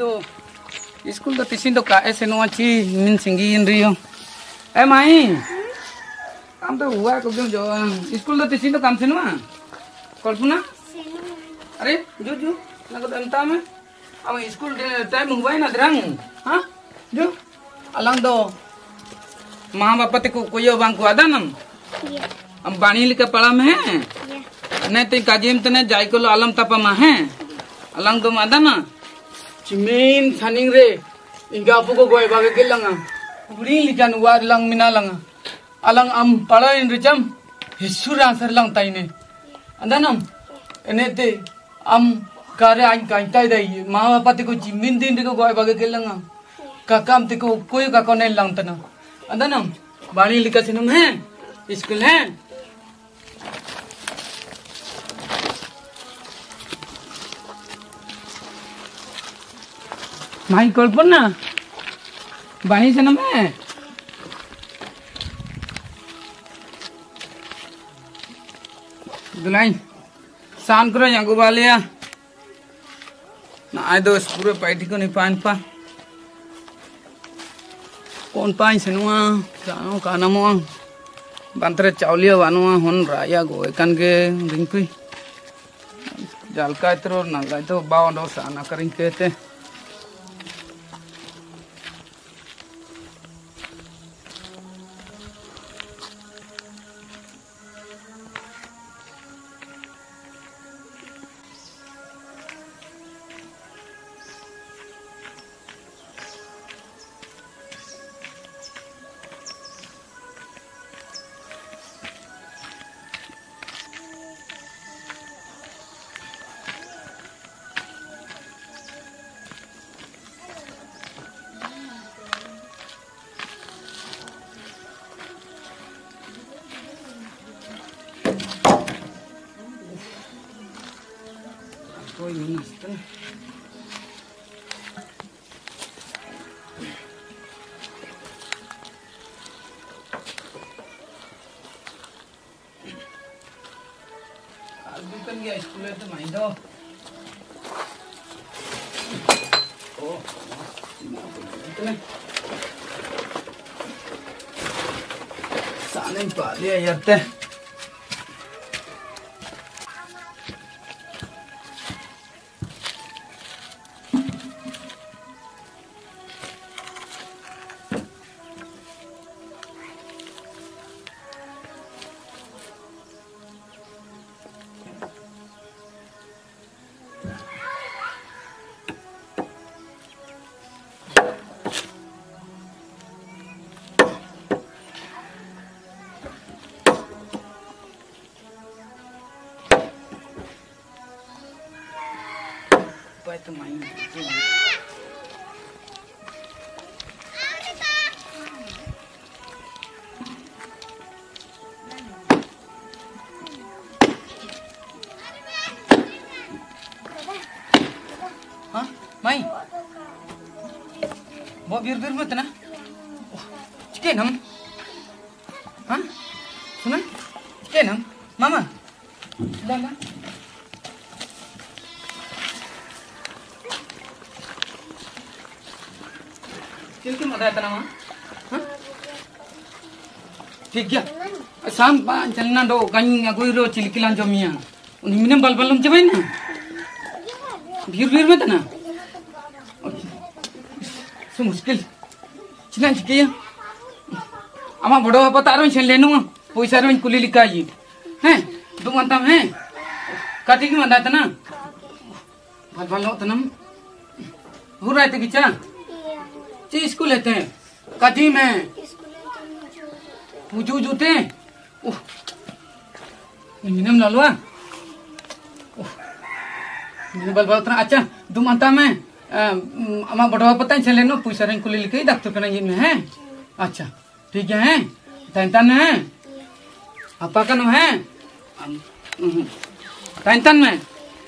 do school do tisin do ka ese no chi min singi in rio eh mai kam to हुआ को जो school तो तिsin do kam se no कल्पना अरे जो जो लगो दंता में अब स्कूल टाइम हुआ है ना दरंग हाँ जो अलंग दो माँ बापा ते को कोई बांग को आदा नम हम बाणी लिखा पड़ा में है नहीं तो काजिम तने जाय को आलम तपा मा है अलंग दो मादा ना चिमेन सानिंग रे इंगा आपको को गोय बागे के लंगा उड़ी लिखा नुआ लंग मिना लंगा अलंग am पड़ा इन रिचम हिसुरा सर लंग ताइने अंदनम एने ते am कार्य आइन काइता दई माँ बापा ते को जिमिन दिन को गोय बागे के लंगा काकाम ते को कोई काको नहीं लंग तना अंदनम बाणी लिखा सिनम है स्कूल है माई कल्पना बाणी सिनम है दुलाई शान करो यहाँ गुबालिया ना आए दो पूरे पैठी को नहीं पान पा कौन पाई सिनुआ कानो कानमुआ bantre chaulia wanua hon raya go ikan ke ringkui jalka itro naga itu bawa do sana kering kete Koy कुलेर त माइदो ओ तिमी अब तिमी त बीर बीर मत ना। चिके नम। हाँ? सुना। चिके नम। मामा। दादा किसकी मदद है तना माँ हाँ? ठीक गया। शाम पाँच चलना दो, कहीं या कोई रो चिल्की लान उन्हीं में बल बल उन्हें चाहिए ना। भीर भीर में तो ना। सो मुश्किल। चिना चिकिया अमा बड़ो पता रो चल लेनु पैसा रो कुली लिखा ये हैं तुम अंता हैं। काटी की था ना बल बल लो तनम हो रहा है तो किचा ची? स्कूल है। काटी में। lalu ah. Uh. Minum bal bal terang acha. Dum anta में। बड़वा पता चले नो पैसा रेंग कुली लिखे डॉक्टर कना में है अच्छा ठीक है तैंतन है? आपा का नो है? तैंतन में,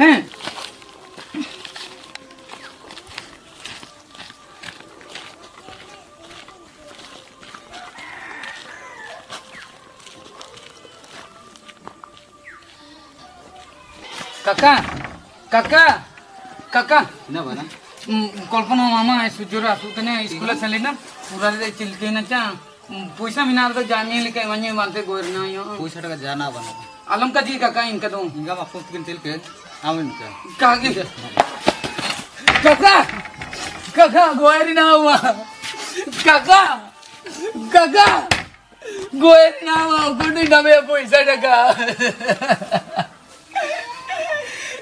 हैं? kakak kakak kakak Kenapa nak? कल्पना मामा सूर्य आसने स्कूल से पूरा चिल्के पैसा मिना जानी बनते गोरना पैसा टाइम जाना बना। आलम का जी काका इनका तो। इनका वापस के चिल्के काका काका गोरना हुआ। काका काका गोरना हुआ कुछ डबे पैसा टाका।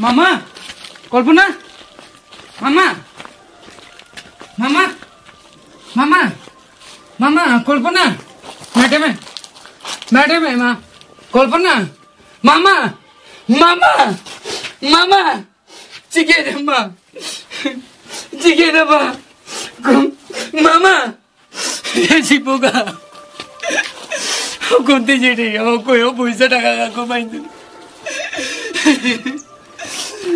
मामा कल्पना मामा मामा मामा मामा कल्पना मैडम मैडम है माँ कल्पना मामा मामा मामा चिकेनम्मा चिकेनम्मा मामा দেশি পোকা কোনতে যেটি কোয়েও পয়সা টাকা কাকু পাইনি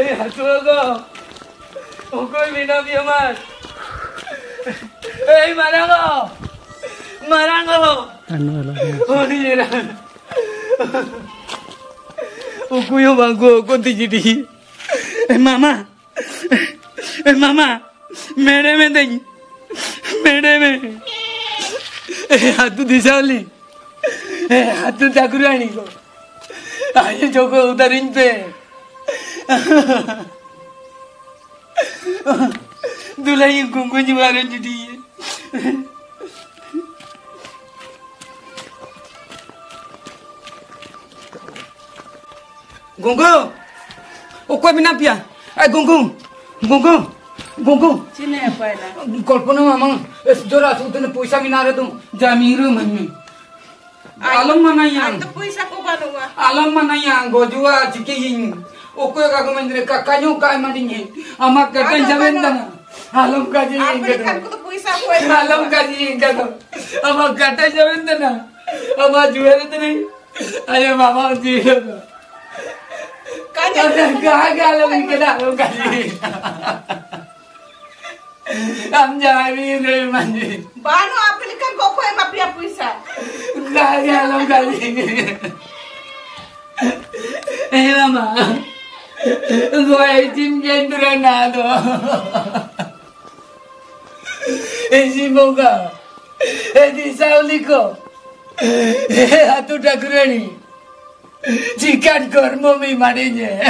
এই হাসুয়া গো ও কই বিনা বিয়ে মার এই মারা গো মারা গো ও নিজে ও কুয়ো বাঙ্গো কোতি জিডি মামা মামা, মেড়ে মে দেই, মেড়ে মে। এ হাতু দিশাওলি এই হাতু ঠাকুরানি গো। আজ যোগ উদারিন পে। उधर इन पे दुल्हन कुंकू जी मारो जुटी है गुंगू ओ कोई भी ना पिया ए गुंगू गुंगू गुंगू चिने पहिला कल्पना मामा जोरा सुतने पैसा भी ना रे तुम जमीर मन में आलम मना यहाँ अन्त पैसा को बनौवा alam mana yang gojua ciking okuyo ka kumendire ka kanyo ka mandinye ama ka jaman dana alam ka ji ingada alam ka ji ingada ama ka kanjamen dana ama juere dana ayo mama ji kanya ka ka alam ingada alam ka ji Am jadi re mandi. Bano apelikan koko ema pia puisa. Kaya alam kali. Eh mama. Güey, sin bien drenado. Ezimonga. Edisaulico. Atuta Granny. Chican Gormomi Mariñe.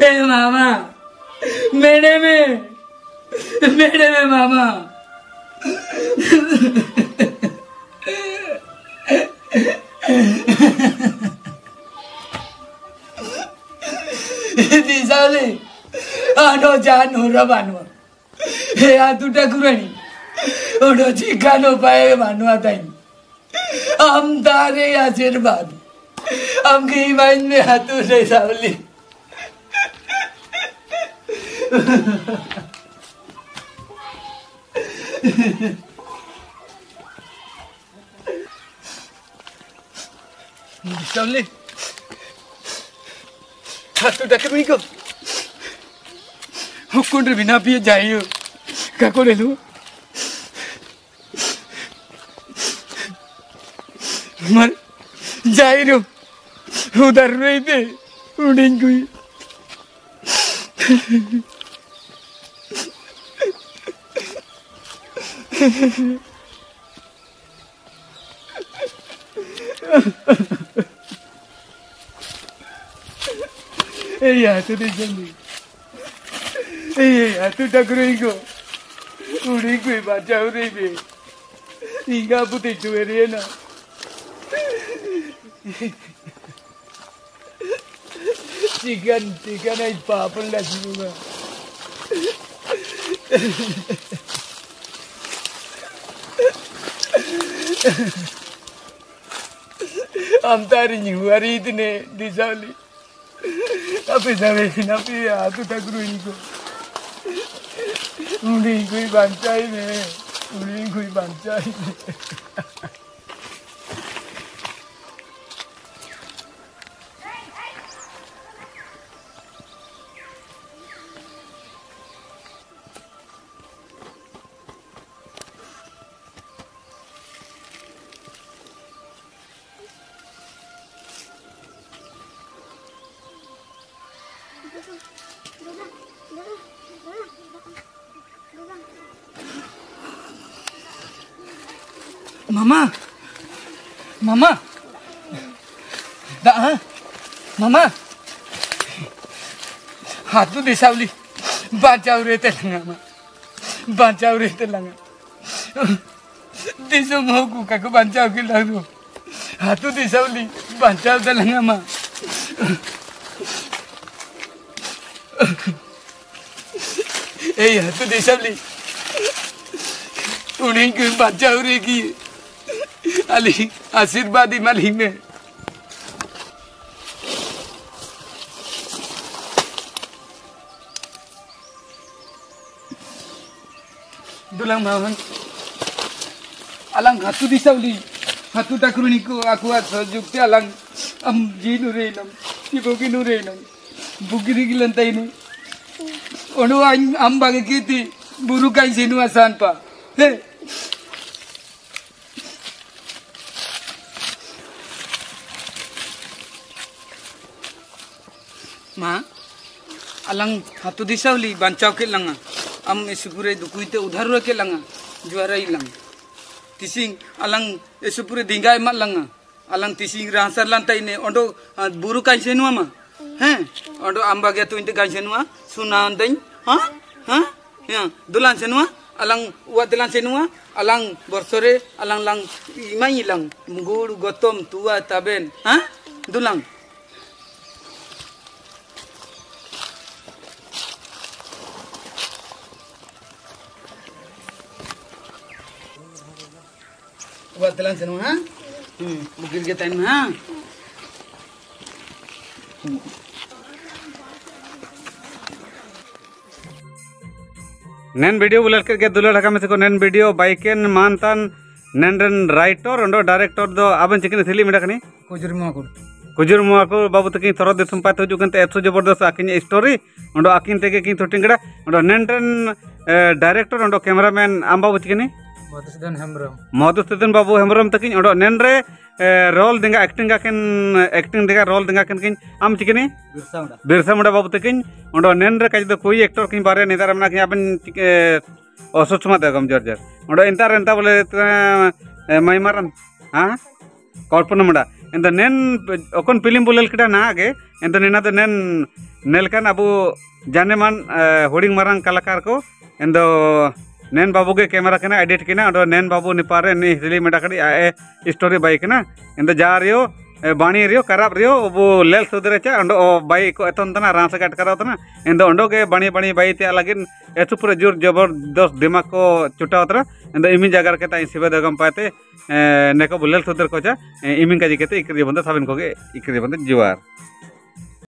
Eh, mamá. Méreme. Méreme, mamá. दिशाले आनो जानो र बानुवा, ए आ दुटा कुरो नि एउटा पाए भानुवा ताइन आम तारे आशीर्वाद आमके इमान में हाथ उठे सावली सावली हाथों डकमी को हुकुंड बिना पिए जाइयो। का को ले। लूँ मर जाइरो। उधर रही थे उड़ेंगे Ei, tu tem jani. Ei, tu tá baca Uringo e bate o ribe. Inga pute chuerena. Chicken, chicken ay papal la chinuga. Antari nyuari itne disali. Apesar de na pia, tu tá gruindo. Um lingo e bantai, né? Um lingo e bantai. Mama. Mama. Da. Mama. Hatu disabli. Bacau re telanga ma. Bacau re telanga. Diso mau ku kaku bacau ke lalu. Hatu disabli. आशीर्वादी माली में दुलांग मावन अलंग हाथू दिशावली हाथू टाकरुनी को आकुआ सहजुक्ते अलंग अम जीनु रेनम तिबोगी अंबा की बुरुकाई श्रीनिवास अलंग हतु दिसवली बचाव के लंगा अम ऐसुपुर दुकुते उधर के लंगा ज्वर ही lung तीसिंग Alang ऐसुपुर दिंगा मत लंगा अलंग तीसिंग रहा सर लंता इन्हें ओंडो बुरु का ही मा amba ge tuinte gajenua ah. sunandeng hah? Hah? ya dulan senua ah. alang wa dulan senua ah. alang borsore alang lang imai lang mungguru gotom tua taben Hah? dulang wa dulan senua ha hmm, mungguru gotom ha Hah? नेन video बुलल के दुल हका में से को नेन video बाइकेन मानतान नेन रन राइटर अंडो डायरेक्टर अब चिकन थिली मिडा कनी kujur makur कुजुर मुआ को बाबू तकिन थरो दिसम पाते हुजु कंते एतो ज़बरदस्त आकिन स्टोरी अंडो आकिन तेके किन थोटिंगड़ा अंडो नेन डायरेक्टर अंडो कैमरामैन आम बाबू चिकनी matusudan hamram मधुसूदन बाबू हेमरम तकिन अंडो नेन रे रोल दिंगा एक्टिंग आकिन एक्टिंग दिंगा रोल दिंगा किन किन आम चिकनी birsa udah बिरसा मुंडा बाबू तकिन अंडो नेन रे काज दो कोई एक्टर किन बारे निदार मना कि आबन असुचमा दगम जर्जर अंडो इंता रेंता बोले मई मारन हाँ कल्पना मुंडा ಎಂತ ನೆನ್ ಒಕೊಂದು ಫಿಲಿಂ ಬುಲಲ್ ಕಿಡ ನಾಗೆ ಎಂತ ನಿನ್ನದು ನೆನ್ ನೆಲ್ಕನ್ ಅಬು ಜಾನೆಮಾನ್ ಹುಡಿಂಗ್ ಮರಂಗ್ ಕಲಾಕಾರ को ಎಂದೋ नेन बाबू के कैमरा कना एडिट किना और नेन बाबू निपारे नि हिली मेडा कड़ी आए स्टोरी बाइक ना इंद जा रियो बाणी रियो कराब रियो वो लेल सुधरे चा अंडो बाई को एतन तना रांस काट करा तना इंद अंडो के बाणी बाणी बाई ते अलगिन एतु पूरे ज़ोर ज़बरदस्त दिमाग को चुटा उतरा इंद इमिन जगर के ताई सिबे दगम पाते neko bulel suder kocha imin kaji kete ikri banda sabin koge ikri banda juar